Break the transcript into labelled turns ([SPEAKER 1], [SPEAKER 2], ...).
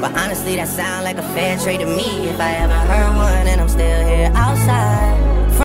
[SPEAKER 1] But honestly, that sound like a fair trade to me. If I ever heard one